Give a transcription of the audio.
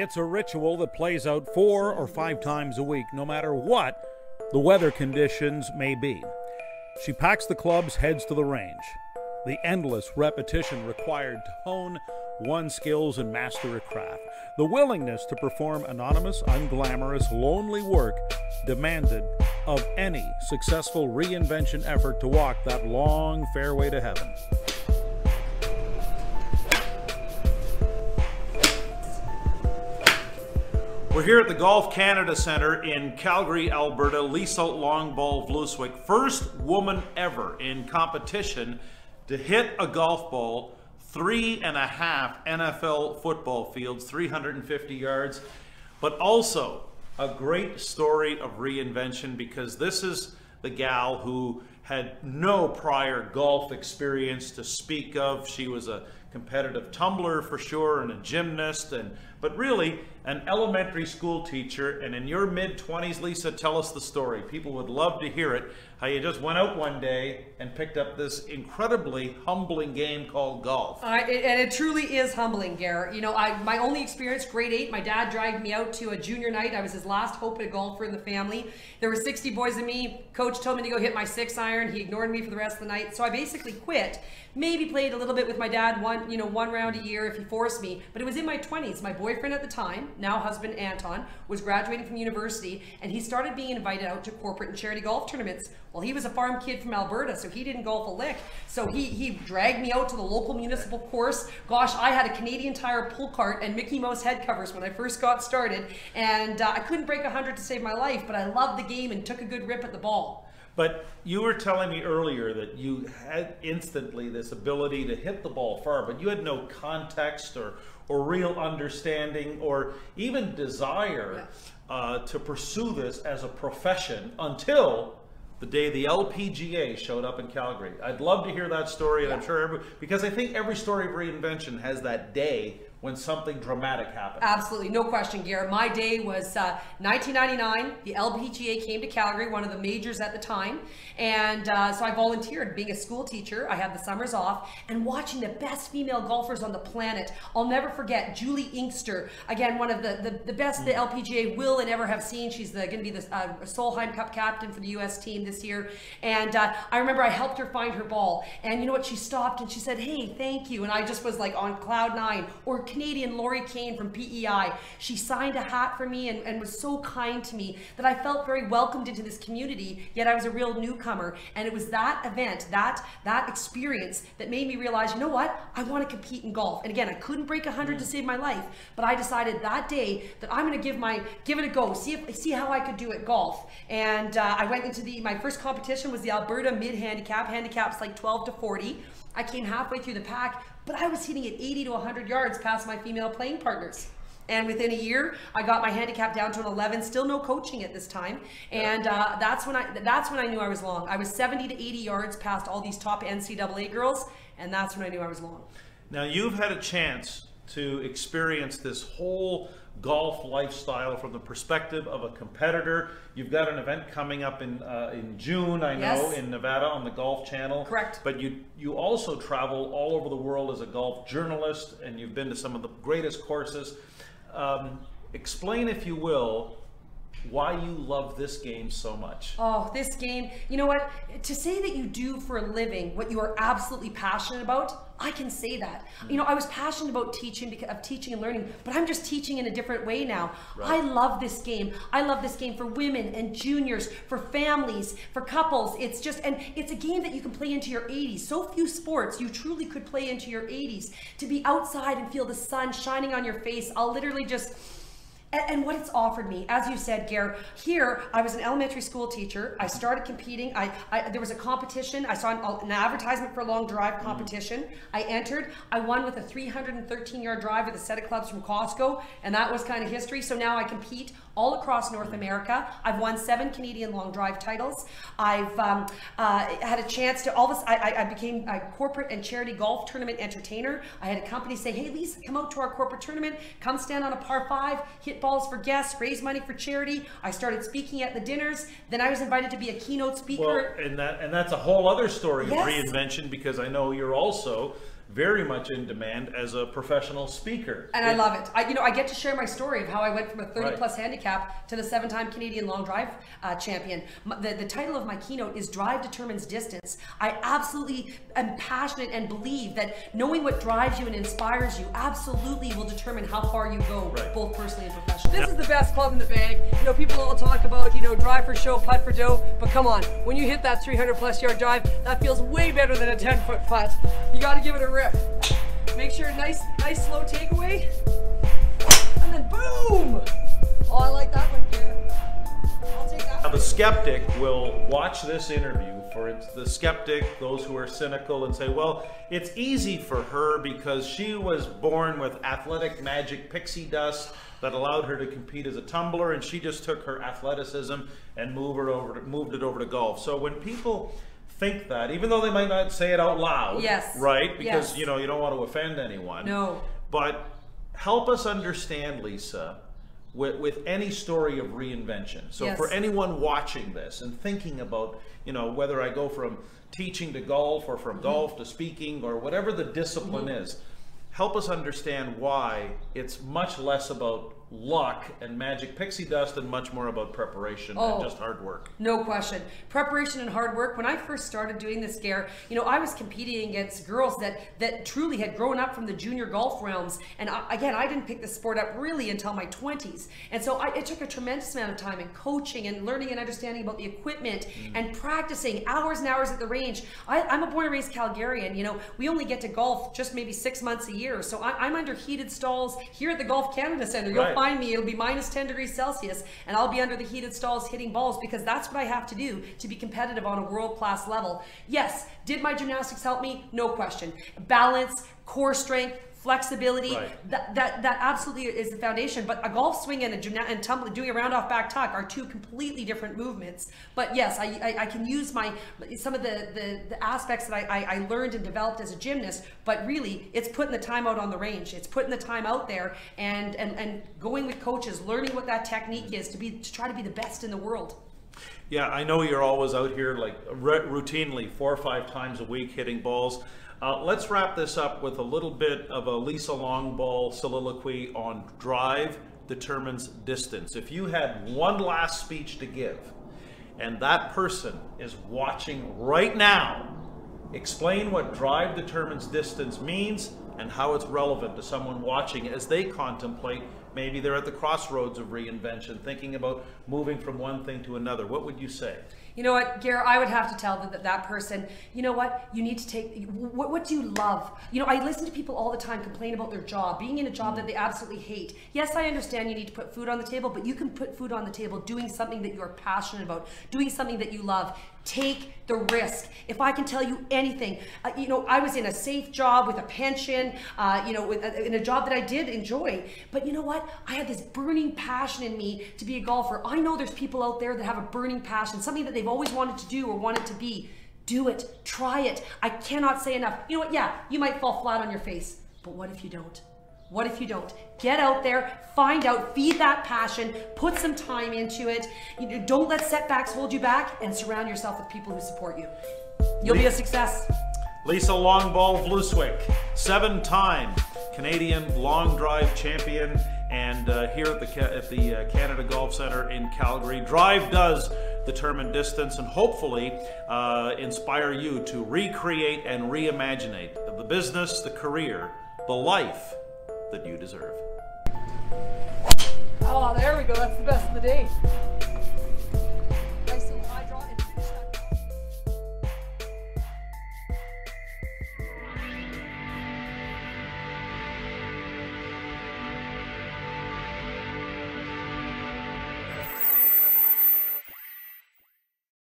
It's a ritual that plays out four or five times a week, no matter what the weather conditions may be. She packs the clubs, heads to the range. The endless repetition required to hone one's skills and master a craft. The willingness to perform anonymous, unglamorous, lonely work demanded of any successful reinvention effort to walk that long fairway to heaven. We're here at the Golf Canada Centre in Calgary, Alberta. Lisa Longball Vlooswyk, first woman ever in competition to hit a golf ball three and a half NFL football fields, 350 yards, but also a great story of reinvention because this is the gal who had no prior golf experience to speak of. She was a competitive tumbler for sure and a gymnast and but really an elementary school teacher and in your mid 20s Lisa tell us the story. People would love to hear it how you just went out one day and picked up this incredibly humbling game called golf. Uh, it, and it truly is humbling Garrett you know I my only experience grade 8 my dad dragged me out to a junior night. I was his last hope at a golfer in the family. There were 60 boys and me. Coach told me to go hit my six iron. He ignored me for the rest of the night. So I basically quit maybe played a little bit with my dad one you know one round a year if he forced me. But it was in my 20s my boyfriend at the time now husband anton was graduating from university and he started being invited out to corporate and charity golf tournaments well he was a farm kid from alberta so he didn't golf a lick. So he he dragged me out to the local municipal course. Gosh i had a canadian tire pull cart and mickey mouse head covers when i first got started and uh, i couldn't break 100 to save my life but i loved the game and took a good rip at the ball but you were telling me earlier that you had instantly this ability to hit the ball far, but you had no context or, or real understanding or even desire uh, to pursue this as a profession until the day the LPGA showed up in Calgary. I'd love to hear that story, and yeah. I'm sure every, because I think every story of reinvention has that day when something dramatic happened. Absolutely, no question, Garrett. My day was uh, 1999. The LPGA came to Calgary, one of the majors at the time, and uh, so I volunteered being a school teacher. I had the summers off and watching the best female golfers on the planet. I'll never forget Juli Inkster, again one of the the, the best mm. the LPGA will and ever have seen. She's going to be the uh, Solheim Cup captain for the U.S. team this year, and uh, I remember I helped her find her ball, and you know what? She stopped and she said, "Hey, thank you," and I just was like on cloud nine. Or Canadian Lori Kane from PEI. She signed a hat for me and, and was so kind to me that I felt very welcomed into this community, yet I was a real newcomer. And it was that event, that, that experience that made me realize, you know what? I want to compete in golf. And again, I couldn't break 100 mm. to save my life, but I decided that day that I'm going to give my give it a go, see if see how I could do at golf. And uh, I went into the my first competition was the Alberta Mid Handicap. Handicap's like 12 to 40. I came halfway through the pack, but I was hitting it 80 to 100 yards past my female playing partners. And within a year, I got my handicap down to an 11. Still no coaching at this time, and uh, that's when I that's when I knew I was long. I was 70 to 80 yards past all these top NCAA girls, and that's when I knew I was long. Now you've had a chance to experience this whole golf lifestyle from the perspective of a competitor. You've got an event coming up in uh, in June, I know, yes. in Nevada on the Golf Channel. Correct. But you you also travel all over the world as a golf journalist, and you've been to some of the greatest courses. Um, explain, if you will, why you love this game so much. Oh, this game, you know what? To say that you do for a living what you are absolutely passionate about, I can say that. Mm. You know, I was passionate about teaching of teaching and learning, but I'm just teaching in a different way now. Right. I love this game. I love this game for women and juniors, for families, for couples. It's just and it's a game that you can play into your 80s. So few sports you truly could play into your 80s. To be outside and feel the sun shining on your face, I'll literally just and, and, what it's offered me, as you said, Gare, here I was an elementary school teacher. I started competing. I, I there was a competition. I saw an, an, advertisement for a long drive mm-hmm. competition. Mm. I entered. I won with a 313 yard drive with a set of clubs from Costco, and that was kind of history. So now I compete all across North America. I've won seven Canadian long drive titles. I've um, uh, had a chance to all this. I, I, became a corporate and charity golf tournament entertainer. I had a company say, "Hey, Lisa, come out to our corporate tournament. Come stand on a par five, hit balls for guests, raise money for charity." I started speaking at the dinners. Then I was invited to be a keynote speaker. Well, and that and that's a whole other story yes. of reinvention because I know you're also very much in demand as a professional speaker. And I love it. I, you know, I get to share my story of how I went from a 30 Right. plus handicap to the seven time Canadian long drive uh, champion. The, the title of my keynote is Drive Determines Distance. I absolutely am passionate and believe that knowing what drives you and inspires you absolutely will determine how far you go, Right. both personally and professionally. This is the best club in the bag. You know, people all talk about, you know, drive for show, putt for dough, but come on, when you hit that 300 plus yard drive, that feels way better than a 10 foot putt. You gotta give it a rip. Make sure nice, nice slow takeaway, and then boom! Oh, I like that one, Garrett. I'll take that. Now, the skeptic will watch this interview for it's the skeptic, those who are cynical, and say, well, it's easy for her because she was born with athletic magic pixie dust that allowed her to compete as a tumbler, and she just took her athleticism and move her over to, moved it over to golf. So when people think that, even though they might not say it out loud, Yes. right? Because Yes. you know you don't want to offend anyone. No. But help us understand, Lisa, with, with any story of reinvention. So Yes. for anyone watching this and thinking about, you know, whether I go from teaching to golf or from mm-hmm. golf to speaking or whatever the discipline mm-hmm. is, help us understand why it's much less about luck and magic pixie dust and much more about preparation Oh. and just hard work. No question. Preparation and hard work. When I first started doing this Gair, you know, I was competing against girls that that truly had grown up from the junior golf realms. And I, again, I didn't pick the sport up really until my 20s. And so I, it took a tremendous amount of time and coaching and learning and understanding about the equipment mm. and practicing hours and hours at the range. I, I'm a born and raised Calgarian. You know, we only get to golf just maybe six months a year. So I, I'm under heated stalls here at the Golf Canada Center. You'll Right. Find me, it'll be minus 10 degrees Celsius, and I'll be under the heated stalls hitting balls because that's what I have to do to be competitive on a world class level. Yes, did my gymnastics help me? No question. Balance, core strength, flexibility, Right. that, that that absolutely is the foundation. But a golf swing and a gymna- and tumbling, doing a round off back tuck are two completely different movements. But yes, I, I, I can use my some of the, the, the aspects that I, I, I learned and developed as a gymnast. But really, it's putting the time out on the range. It's putting the time out there and and, and going with coaches, learning what that technique is to be to try to be the best in the world. Yeah, I know you're always out here like r- routinely four or five times a week hitting balls. Uh, let's wrap this up with a little bit of a Lisa Longball soliloquy on drive determines distance. If you had one last speech to give, and that person is watching right now, explain what drive determines distance means and how it's relevant to someone watching as they contemplate maybe they're at the crossroads of reinvention, thinking about moving from one thing to another. What would you say? You know what, Gare, I would have to tell that, that person, you know what, you need to take, what, what do you love? You know, I listen to people all the time complain about their job, being in a job that they absolutely hate. Yes, I understand you need to put food on the table, but you can put food on the table doing something that you're passionate about, doing something that you love. Take the risk. If I can tell you anything, uh, you know, I was in a safe job with a pension, uh, you know, with, uh, in a job that I did enjoy. But you know what? I had this burning passion in me to be a golfer. I know there's people out there that have a burning passion, something that they've always wanted to do or wanted to be. Do it. Try it. I cannot say enough. You know what? Yeah, you might fall flat on your face, but what if you don't? What if you don't? Get out there, find out, feed that passion, put some time into it. You don't let setbacks hold you back, and surround yourself with people who support you. You'll be a success. Lisa Longball Vlooswyk, seven time Canadian long drive champion, and uh, here at the, at the uh, Canada Golf Centre in Calgary. Drive does determine distance and hopefully uh, inspire you to recreate and reimagine the business, the career, the life that you deserve. Oh, there we go. That's the best of the day.